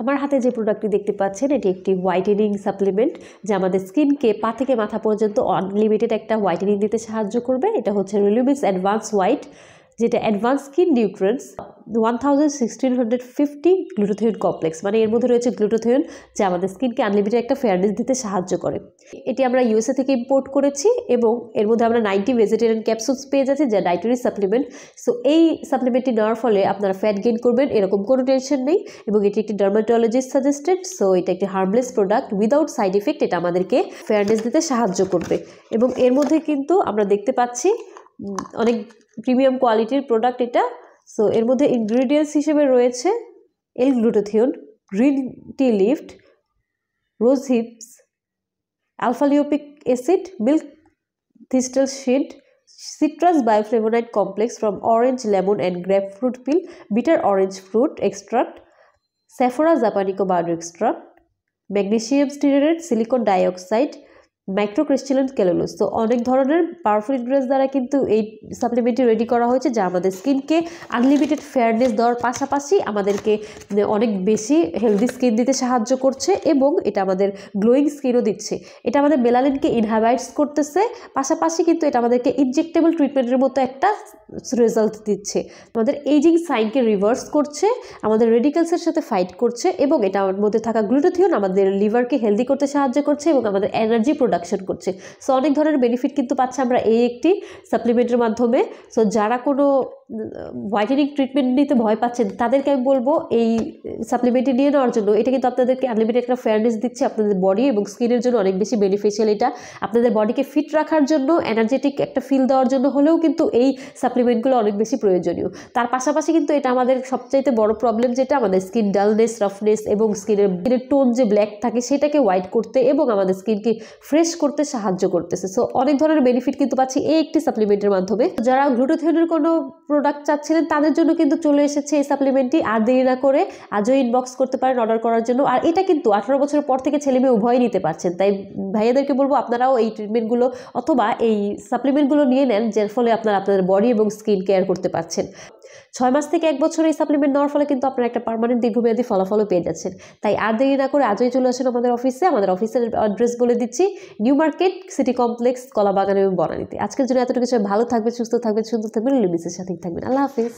আমার হাতে যে প্রোডাক্টটি দেখতে পাচ্ছেন, এটি একটি হোয়াইটেনিং সাপ্লিমেন্ট যা আমাদের স্কিনকে পা থেকে মাথা পর্যন্ত আনলিমিটেড একটা হোয়াইটেনিং দিতে সাহায্য করবে। এটা হচ্ছে রিলুমিক্স অ্যাডভান্স হোয়াইট যেটা advance skin nutrients one thousand sixteen hundred fifty complex মানে এর মধ্যে রয়েছে গ্লুটোথিয়ন যা আমাদের স্কিনকে আনলিমিটেড একটা ফেয়ারনেস দিতে সাহায্য করে। এটি আমরা ইউএসএ থেকে ইম্পোর্ট করেছি এবং এর মধ্যে আমরা নাইনটি ভেজিটেরিয়ান ক্যাপসুলস পেয়ে যাচ্ছি যা ডাইটারি সাপ্লিমেন্ট সো এই সাপ্লিমেন্টটি নেওয়ার ফলে আপনারা ফ্যাট গেইন করবেন, এরকম কোনো টেনশন নেই এবং এটি একটি ডার্মাটোলজিস্ট সাজেস্টেড সো এটা একটি harmless product without side effect এটা আমাদেরকে ফেয়ারনেস দিতে সাহায্য করবে। এবং এর মধ্যে কিন্তু আমরা দেখতে পাচ্ছি অনেক প্রিমিয়াম কোয়ালিটির প্রোডাক্ট এটা সো এর মধ্যে ইনগ্রিডিয়েন্টস হিসেবে রয়েছে L glutathione green T lift rose hips alpha lipoic acid milk thistle seed citrus bioflavonoid complex from orange lemon and grapefruit peel bitter orange fruit extract sophora japonica bio extract magnesium stearate silicon dioxide microcrystalline cellulose তো অনেক ধরনের powerful ingredients দ্বারা কিন্তু এই সাপ্লিমেন্টটি ready করা হয়েছে, যা আমাদের স্কিনকে আনলিমিটেড ফেয়ারনেস দেওয়ার পাশাপাশি আমাদেরকে অনেক বেশি হেলদি স্কিন দিতে সাহায্য করছে এবং এটা আমাদের গ্লোয়িং স্কিনও দিচ্ছে। এটা আমাদের মেলালিনকে ইনহাবাইটস করতেছে, পাশাপাশি কিন্তু এটা আমাদেরকে ইনজেক্টেবল ট্রিটমেন্টের মতো একটা রেজাল্ট দিচ্ছে। আমাদের এইজিং সাইনকে রিভার্স করছে, আমাদের রেডিকালসের সাথে ফাইট করছে এবং এটা মধ্যে থাকা গ্লুটোথিয়ন আমাদের লিভারকে হেলদি করতে সাহায্য করছে এবং আমাদের এনার্জি প্রোডাকশন করছে। সো অনেক ধরনের বেনিফিট কিন্তু পাচ্ছে আমরা এই একটি সাপ্লিমেন্টের মাধ্যমে। সো যারা কোনো হোয়াইটেনিং ট্রিটমেন্ট নিতে ভয় পাচ্ছেন, তাদেরকে আমি বলব এই সাপ্লিমেন্টটি নিয়ে নেওয়ার জন্য। এটা কিন্তু আপনাদেরকে আনলিমিটেড একটা ফেয়ারনেস দিচ্ছে আপনাদের বডি এবং স্কিনের জন্য অনেক বেশি বেনিফিশিয়াল এটা। আপনাদের বডিকে ফিট রাখার জন্য এনার্জেটিক একটা ফিল দেওয়ার জন্য হলেও কিন্তু এই সাপ্লিমেন্টগুলো অনেক বেশি প্রয়োজনীয়। তার পাশাপাশি কিন্তু এটা আমাদের সবচাইতে বড় প্রবলেম যেটা, আমাদের স্কিন ডালনেস রাফনেস এবং স্কিনের স্কিনের টোন যে ব্ল্যাক থাকে সেটাকে হোয়াইট করতে এবং আমাদের স্কিনকে ফ্রেশ করতে সাহায্য করতেছে। সো অনেক ধরনের বেনিফিট কিন্তু পাচ্ছি এই একটি সাপ্লিমেন্টের মাধ্যমে। যারা গ্লুটোথিয়নের কোনো প্রোডাক্ট চাচ্ছিলেন, তাদের জন্য কিন্তু চলে এসেছে এই সাপ্লিমেন্টটি আর দেরি না করে আজও ইনবক্স করতে পারেন অর্ডার করার জন্য। আর এটা কিন্তু আঠারো বছর পর থেকে ছেলে মেয়ে উভয় নিতে পারছেন। তাই ভাইয়াদেরকে বলব, আপনারাও এই ট্রিটমেন্টগুলো অথবা এই সাপ্লিমেন্টগুলো নিয়ে নেন, যার ফলে আপনারা আপনাদের বডি এবং স্কিন কেয়ার করতে পারছেন। ছয় মাস থেকে এক বছর এই সাপ্লিমেন্ট নেওয়ার ফলে কিন্তু আপনারা একটা পারমানেন্ট দীর্ঘমেয়াদী ফলাফলও পেয়ে যাচ্ছেন। তাই আর দেরি না করে আজই চলে আসেন আমাদের অফিসে আমাদের অফিসের অ্যাড্রেস বলে দিচ্ছি new market city complex Kalabagan এবং বনানীতে। আজকের জন্য এতটুকু ভালো থাকবে সুস্থ থাকবে সুন্দর থাকবেন লিমিসের সাথেই থাকবেন। আল্লাহ হাফিজ।